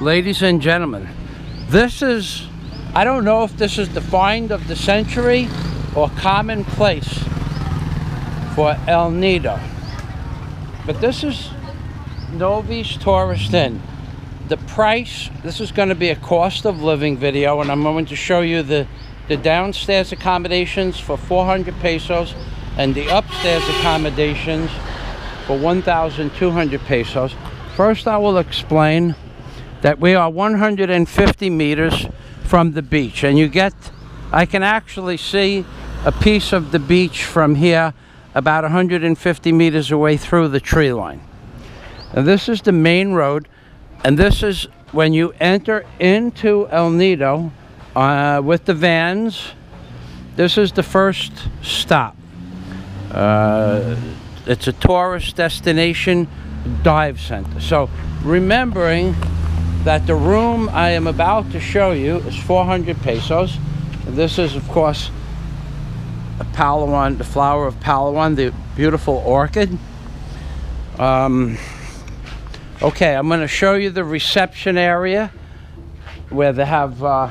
ladies and gentlemen, this is, I don't know if this is the find of the century or commonplace for El Nido. But this is Novi's Tourist Inn. The price, this is going to be a cost of living video and I'm going to show you the, the downstairs accommodations for 400 pesos and the upstairs accommodations for 1,200 pesos. First I will explain that we are 150 meters from the beach and you get I can actually see a piece of the beach from here about 150 meters away through the tree line. And this is the main road and this is when you enter into El Nido uh, with the vans this is the first stop. Uh, it's a tourist destination dive center. So remembering that the room I am about to show you is 400 pesos. This is, of course, a Palawan, the flower of Palawan, the beautiful orchid. Um, okay, I'm going to show you the reception area where they have uh,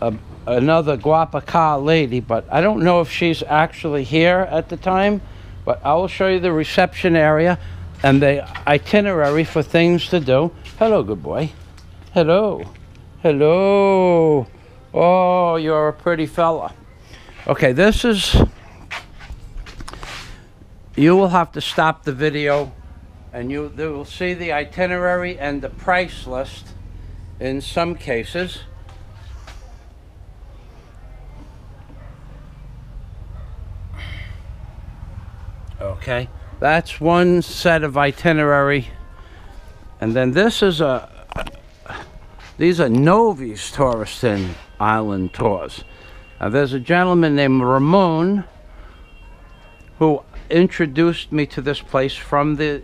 a, another Guapaca lady, but I don't know if she's actually here at the time, but I will show you the reception area and the itinerary for things to do. Hello, good boy. Hello. Hello. Oh, you're a pretty fella. Okay, this is... You will have to stop the video and you, will see the itinerary and the price list in some cases. Okay. That's one set of itinerary. And then this is a, these are Novi's Tourist Island tours. Now there's a gentleman named Ramon who introduced me to this place from the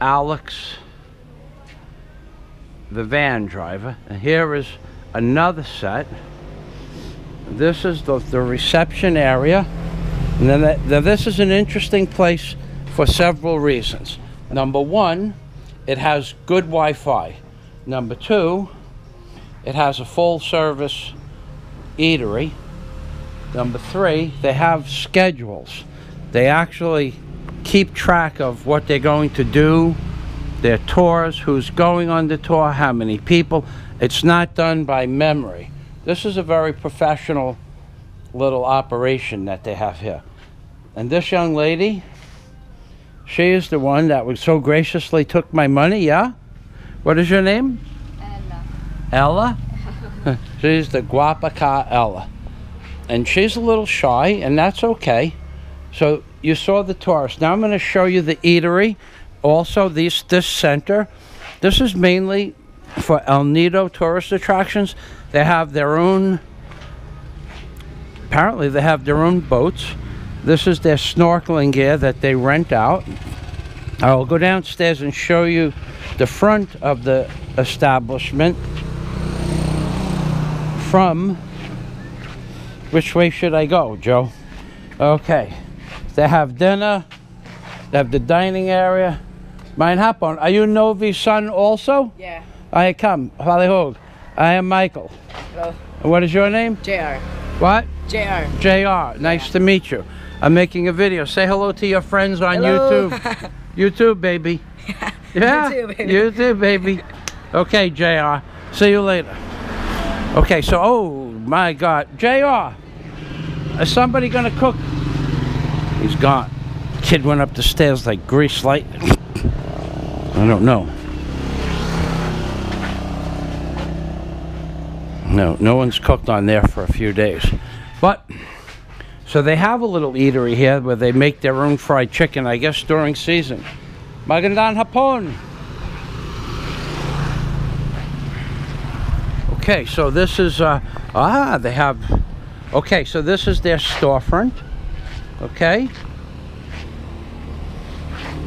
Alex, the van driver. And here is another set. This is the, the reception area. And then that, now this is an interesting place for several reasons. Number one, it has good Wi-Fi. Number two, it has a full service eatery. Number three, they have schedules. They actually keep track of what they're going to do, their tours, who's going on the tour, how many people. It's not done by memory. This is a very professional little operation that they have here. And this young lady, she is the one that was so graciously took my money, yeah? What is your name? Ella. Ella? she's the Guapaca Ella. And she's a little shy, and that's okay. So you saw the tourist. Now I'm going to show you the eatery. Also, these, this center. This is mainly for El Nido tourist attractions. They have their own apparently they have their own boats. This is their snorkeling gear that they rent out. I'll go downstairs and show you the front of the establishment from which way should I go, Joe? Okay. They have dinner. They have the dining area. Mein Hapon, are you Novi's son also? Yeah. I come. Halihog. I am Michael. Hello. And what is your name? JR. What? JR. JR. Nice to meet you. I'm making a video. Say hello to your friends on Hello. YouTube. YouTube, baby. Yeah. too, baby. You too, baby. Okay, JR. See you later. Okay, so, oh my God. JR, is somebody gonna cook? He's gone. Kid went up the stairs like grease light. I don't know. No, no one's cooked on there for a few days. But, so they have a little eatery here where they make their own fried chicken, I guess, during season. Magandang hapon. Okay, so this is, uh, ah, they have, okay, so this is their storefront. Okay.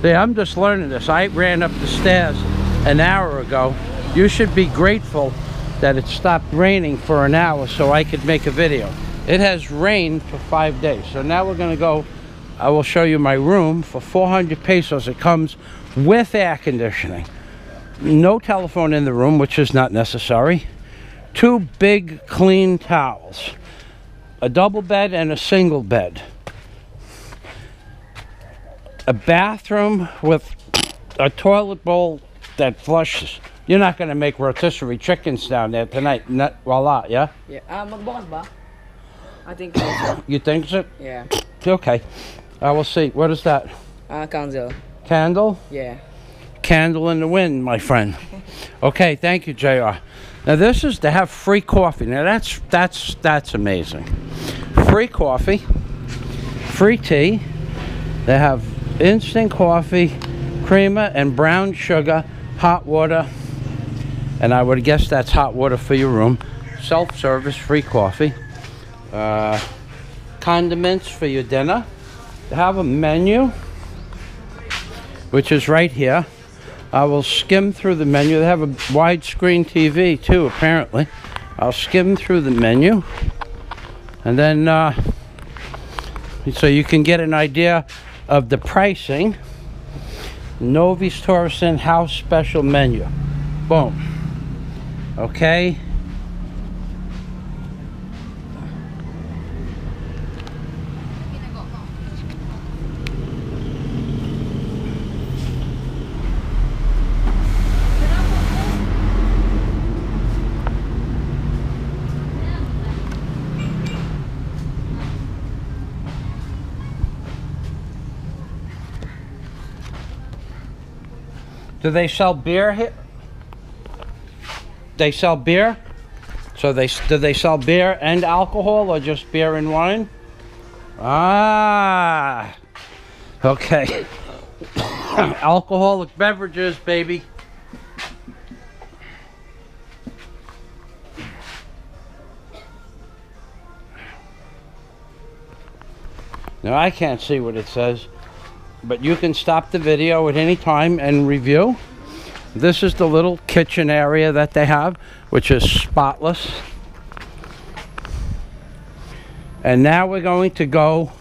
See, I'm just learning this. I ran up the stairs an hour ago. You should be grateful that it stopped raining for an hour so I could make a video. It has rained for five days. So now we're gonna go, I will show you my room for 400 pesos. It comes with air conditioning. no telephone in the room, which is not necessary. Two big clean towels, a double bed and a single bed. A bathroom with a toilet bowl that flushes. You're not going to make rotisserie chickens down there tonight. Not, voila, yeah? Yeah. Ah, magbukas? I think so. You think so? Yeah. Okay. I will see. What is that? Ah, council. Candle? Yeah. Candle in the wind, my friend. Okay, thank you, JR. Now this is to have free coffee. Now that's that's that's amazing. Free coffee, free tea. They have instant coffee, creamer and brown sugar, hot water, and I would guess that's hot water for your room. Self-service, free coffee. Uh, condiments for your dinner. They have a menu, which is right here. I will skim through the menu. They have a widescreen TV too, apparently. I'll skim through the menu, and then uh, so you can get an idea of the pricing. Novi's Tourist Inn House Special Menu. Boom. Okay. Do they sell beer here? They sell beer? So they do they sell beer and alcohol or just beer and wine? Ah. Okay. Alcoholic beverages, baby. Now I can't see what it says but you can stop the video at any time and review. This is the little kitchen area that they have, which is spotless. And now we're going to go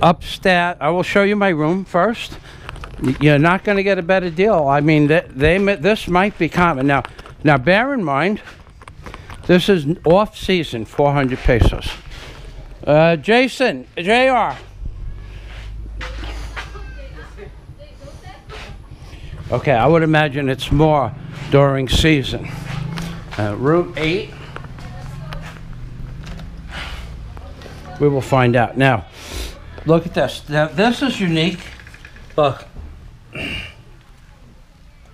upstairs. I will show you my room first. You're not going to get a better deal. I mean, they, they this might be common. Now, now bear in mind, this is off season, 400 pesos. Uh, Jason, JR, Okay, I would imagine it's more during season. Uh, Route 8. We will find out. Now, look at this. Now, this is unique. Look.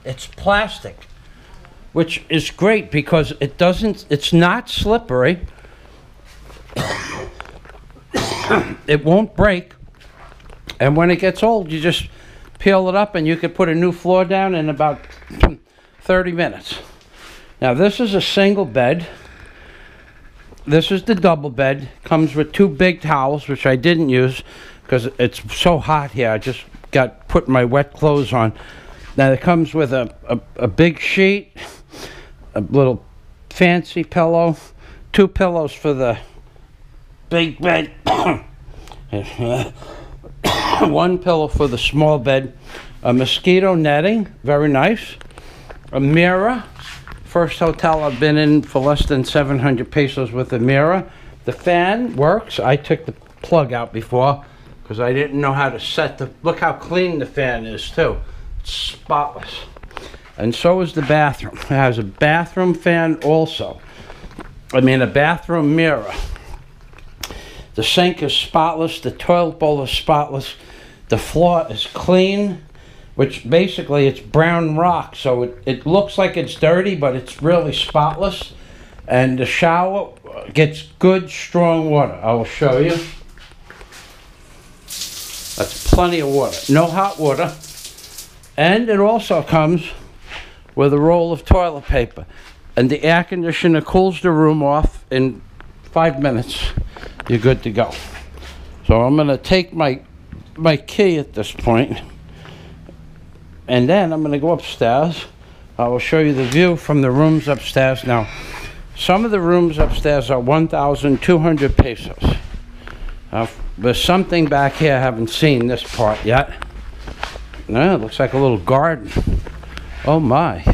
It's plastic, which is great because it doesn't, it's not slippery. it won't break. And when it gets old, you just peel it up and you could put a new floor down in about 30 minutes. Now this is a single bed. This is the double bed. Comes with two big towels, which I didn't use because it's so hot here. I just got put my wet clothes on. Now it comes with a, a, a big sheet, a little fancy pillow, two pillows for the big bed. one pillow for the small bed, a mosquito netting, very nice, a mirror, first hotel I've been in for less than 700 pesos with a mirror. The fan works. I took the plug out before because I didn't know how to set the, look how clean the fan is too. It's spotless. And so is the bathroom. It has a bathroom fan also. I mean a bathroom mirror. The sink is spotless. The toilet bowl is spotless. The floor is clean, which basically it's brown rock, so it, it looks like it's dirty, but it's really spotless. And the shower gets good, strong water. I will show you. That's plenty of water. No hot water. And it also comes with a roll of toilet paper. And the air conditioner cools the room off in five minutes. You're good to go. So I'm going to take my my key at this point. And then I'm going to go upstairs. I will show you the view from the rooms upstairs. Now, some of the rooms upstairs are 1,200 pesos. Uh, there's something back here I haven't seen this part yet. No, it looks like a little garden. Oh my.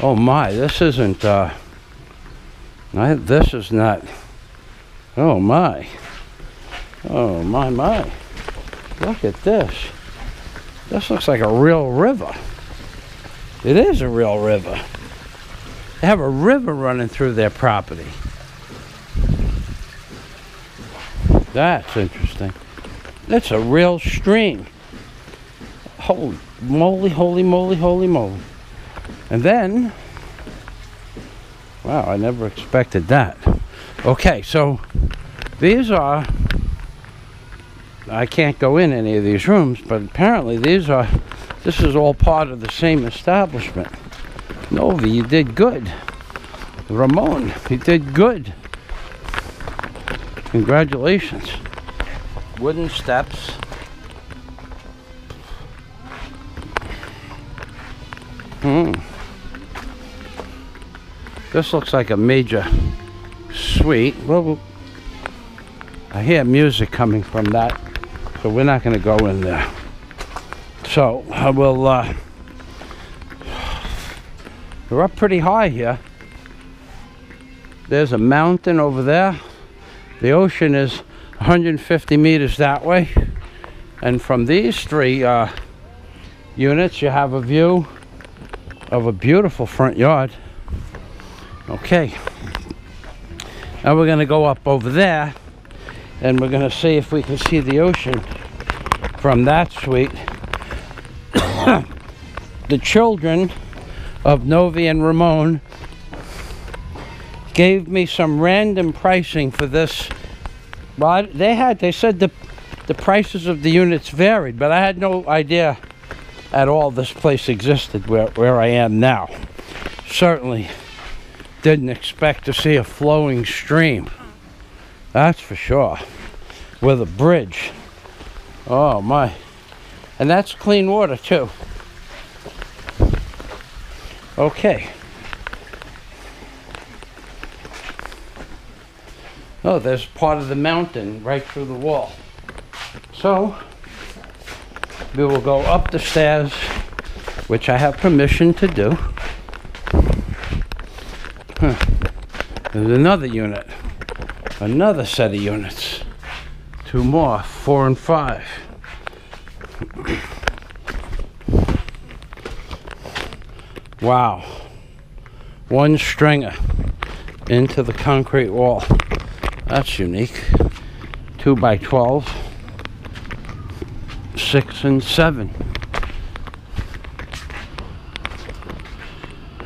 Oh my, this isn't, uh, I, this is not, oh my. Oh my, my. Look at this. This looks like a real river. It is a real river. They have a river running through their property. That's interesting. It's a real stream. Holy moly, holy moly, holy moly. And then, wow, I never expected that. Okay, so these are, I can't go in any of these rooms, but apparently these are, this is all part of the same establishment. Novi, you did good. Ramon, you did good. Congratulations. Wooden steps. Hmm. This looks like a major suite. Well, I hear music coming from that, so we're not going to go in there. So I will. Uh, we're up pretty high here. There's a mountain over there. The ocean is 150 meters that way. And from these three uh, units, you have a view of a beautiful front yard. Okay. Now we're going to go up over there and we're going to see if we can see the ocean from that suite. the children of Novi and Ramon gave me some random pricing for this. Well, they had, they said the, the prices of the units varied, but I had no idea at all this place existed where, where I am now. Certainly didn't expect to see a flowing stream. That's for sure. With a bridge. Oh my. And that's clean water too. Okay. Oh, there's part of the mountain right through the wall. So, we will go up the stairs, which I have permission to do. Huh. There's another unit, another set of units. Two more, four and five. Wow. One stringer into the concrete wall. That's unique. Two by 12 six and seven.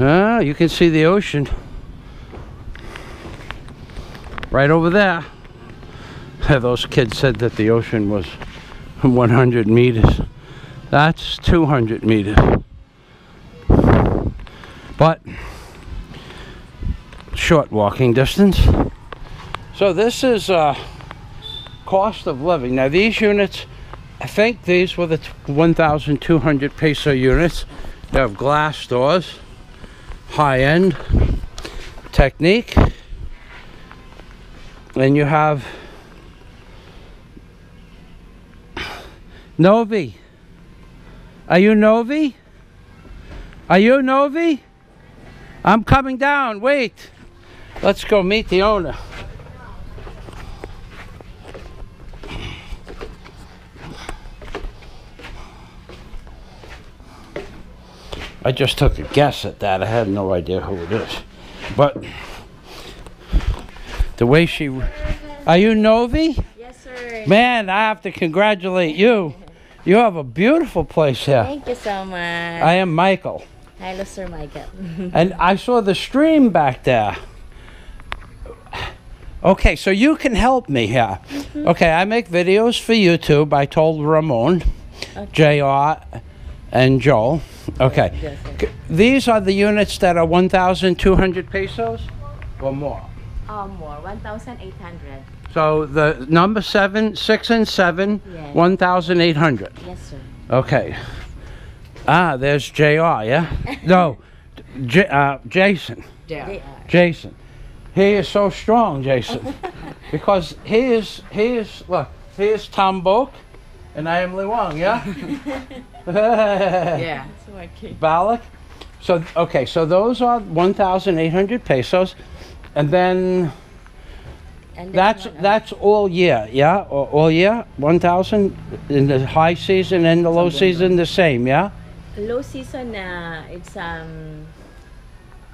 Ah, you can see the ocean right over there. Those kids said that the ocean was 100 meters. That's 200 meters. But short walking distance. So this is uh, cost of living. Now these units I think these were the 1,200 peso units. They have glass doors, high-end technique. And you have Novi. Are you Novi? Are you Novi? I'm coming down. Wait. Let's go meet the owner. I just took a guess at that. I had no idea who it is. But the way she... Are you Novi? Yes, sir. Man, I have to congratulate you. You have a beautiful place here. Thank you so much. I am Michael. Hello, Sir Michael. and I saw the stream back there. Okay, so you can help me here. Mm -hmm. Okay, I make videos for YouTube. I told Ramon, okay. JR, and Joel. Okay. Yes, These are the units that are 1,200 pesos or more? Uh, more, 1,800. So the number seven, six and seven, yes. 1,800. Yes, sir. Okay. Ah, there's JR, yeah? no, J uh, Jason. Yeah. Jason. He is so strong, Jason. because he is, he is, look, he is Tom Boak And I am Liwang, yeah? Yeah. It's working. Balak. So okay, so those are 1,800 pesos, and then And that's uh, that's all year, yeah, all, all year 1,000 in the high season and the low season the same, yeah. low season na it's um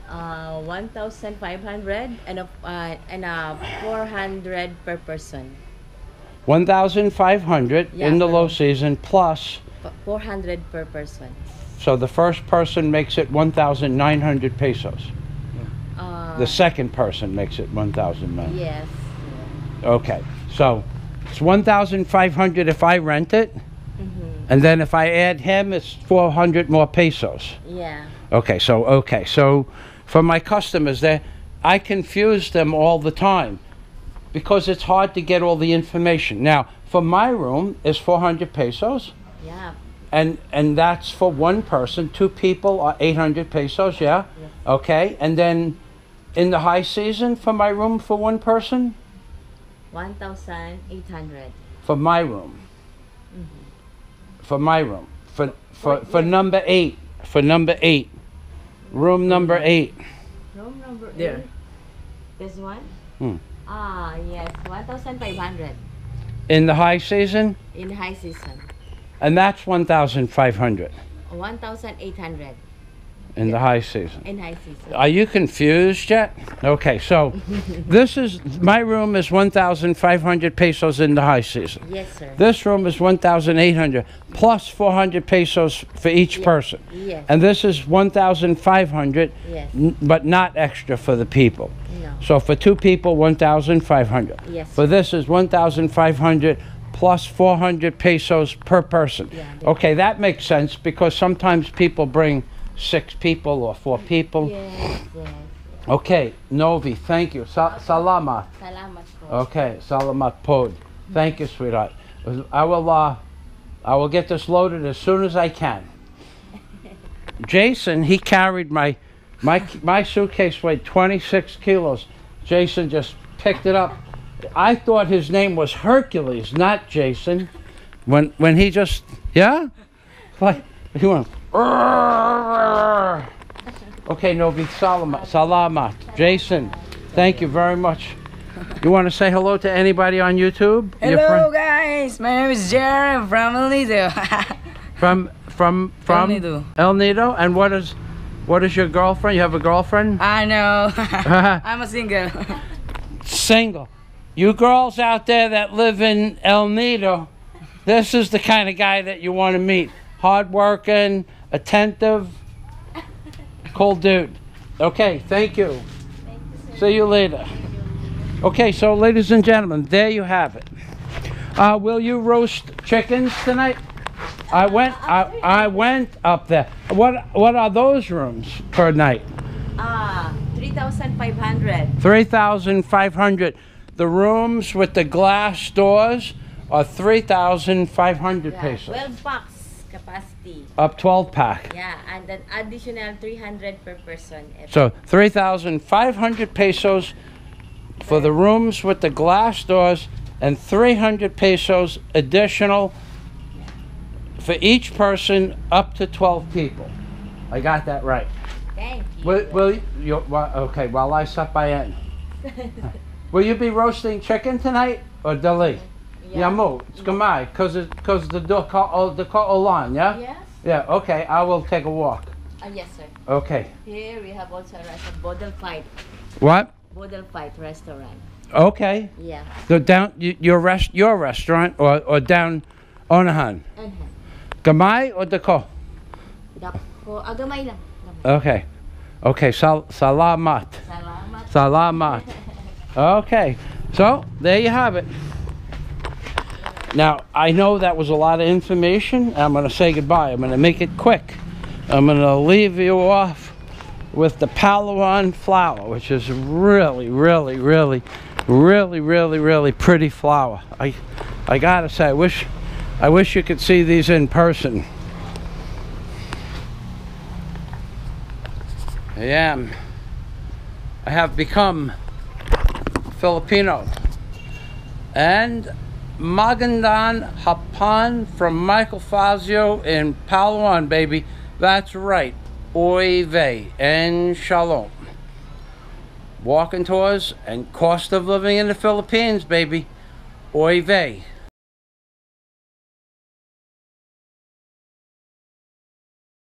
uh 1,500 and a uh, and a 400 per person. 1,500 Yeah, in the low season plus. 400 per person. So the first person makes it 1,900 pesos. The second person makes it 1,900. yes. Okay, so it's 1,500 if I rent it, Mm-hmm. and then if I add him, it's 400 more pesos. Yeah. Okay, so okay, so for my customers, there, I confuse them all the time because it's hard to get all the information. Now, for my room is 400 pesos, Yeah. and and that's for one person. Two people are 800 pesos. Yeah. Okay, and then in the high season for my room for one person 1,800. for my room. For my room. For for for number eight. For number eight. Room number eight. Room number There. eight. This one? Hmm. Ah, yes. 1,500 In the high season, in high season. and that's 1,500 1,800 in the high season. in high season. Are you confused yet? Okay, so this is my room is 1,500 pesos in the high season. Yes, sir. This room is 1,800 plus 400 pesos for each Yeah. person. Yes. And this is 1,500 Yes. but not extra for the people. No. So for two people, 1,500. Yes. For this is 1,500 plus 400 pesos per person. Yeah. Okay, that makes sense because sometimes people bring six people or four people. Yes, yes. Okay, Novi, thank you. Sa- salamat. Salamat po. Okay, salamat pod. Thank you, sweetheart. I will, uh, I will get this loaded as soon as I can. Jason, he carried my, my, my suitcase weighed 26 kilos. Jason just picked it up. I thought his name was Hercules, not Jason. When, when he just, yeah? Like, he went, Okay, Novi, salamat, salamat. Jason, thank you very much. You want to say hello to anybody on YouTube? Hello guys, my name is Jared from El Nido. From from from El Nido. El Nido. And what is what is your girlfriend? You have a girlfriend? I know. I'm a single. Single. You girls out there that live in El Nido, this is the kind of guy that you want to meet. Hardworking, attentive, cool dude. Okay, thank you. Thank you See you later. Okay, so ladies and gentlemen, there you have it. Uh, will you roast chickens tonight? I went. I, I went up there. What What are those rooms per night? Ah, uh, three thousand five hundred. Three thousand five hundred. The rooms with the glass doors are three thousand five hundred yeah. pesos. Twelve bucks. Up 12 pack. Yeah, and an additional 300 per person. every- So 3,500 pesos for the rooms with the glass doors and 300 pesos additional for each person up to 12 people. I got that right. Thank you. Will, will you, okay, while I stop by, in, Will you be roasting chicken tonight or deli? Yeah, mo. It's gamai, cause it, cause the door ka oh, the ka olan, yeah? Yes? Yeah. Okay, I will take a walk. Ah, yes, sir. Okay. Here we have also a restaurant, Bodel Fight. What? Bodel Fight restaurant. Okay. Yeah. So down your rest your restaurant or or down Onahan. And Gamai or the ko? Dako, ah, gamay lang. Okay. Okay. Sal salamat. Salamat. Salamat. Okay. So there you have it. Now I know that was a lot of information. I'm going to say goodbye. I'm going to make it quick. I'm going to leave you off with the Palawan flower, which is really, really, really, really, really, really pretty flower. I, I gotta say, I wish, I wish you could see these in person. I am. I have become Filipino. And Magandan Hapan from Michael Fazio in Palawan, baby. That's right. Oy vey and shalom. Walking tours and cost of living in the Philippines, baby. Oy vey.